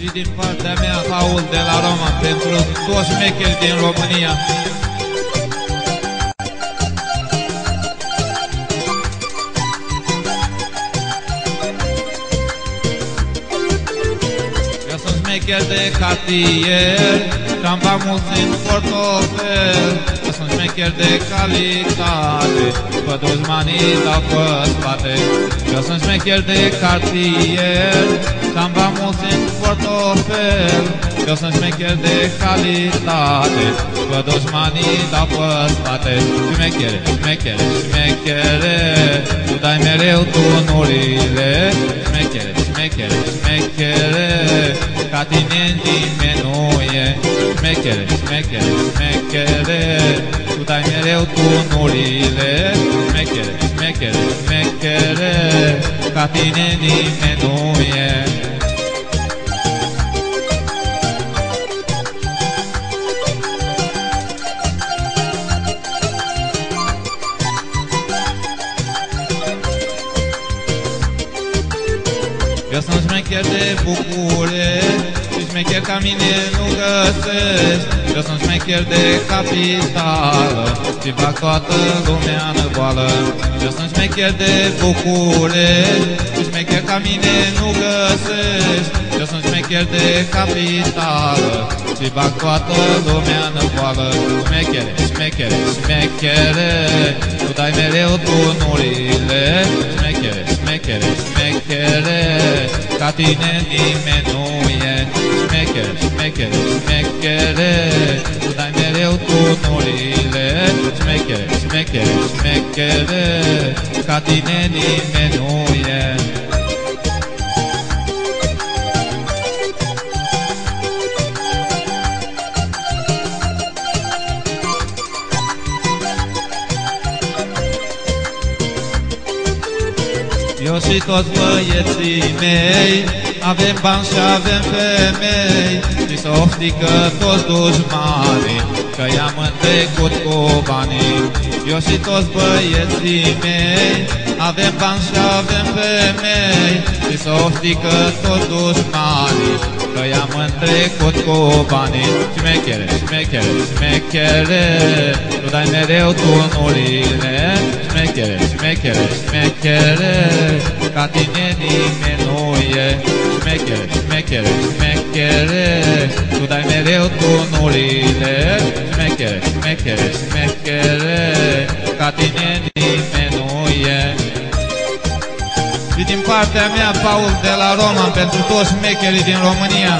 Și din partea mea, Paul de la Roma, pentru toți șmecheri din România. Eu sunt șmecher de cartier Și-am bani mulți în portofel Eu sunt șmecher de calitate După dușmanii dau pe spate Eu sunt șmecher de cartier Și-am bani mulți portofel Eu sunt șmecher de calitate După dușmanii dau pe spate Șmechere, șmechere, șmechere Tu dai mereu tunurile. Șmechere, șmechere, șmechere Ca tine nimeni nu e. Șmechere, șmechere, șmechere Tu dai mereu tunurile. Șmechere, șmechere, șmechere Ca tine nimeni nu e șmecher de bucure Și șmecher ca mine nu găsesc. Eu sunt șmecher de capitală Și fac toată lumea în boală. Eu sunt șmecher de bucure Și șmecher ca mine nu găsesc. Eu sunt șmecher de capitală Și fac toată lumea în boală. Șmechere, șmechere, șmechere Tu dai mereu tunurile Șmechere, șmechere, șmechere Ca tine nimeni nu e Șmechere, șmechere, șmechere Tu dai mereu tunurile Șmechere, șmechere, șmechere Ca tine nimeni nu Eu și toți băieții mei. Avem bani și avem femei. Și să oftică toți dușmanii Că i-am întrecut cu banii. Eu și toți băieții mei Avem bani și avem femei. Și să oftică toți dușmanii Că i-am întrecut cu banii. Șmechere, șmechere, șmechere Tu dai mereu tunurile Șmechere, șmechere, șmechere Ca tine nimeni nu e Șmechere, șmechere, șmechere Tu dai mereu tunurile. Șmechere, șmechere, șmechere Ca tine nimeni nu e și din partea mea, Paul de la Roma, pentru toți șmecherii din România.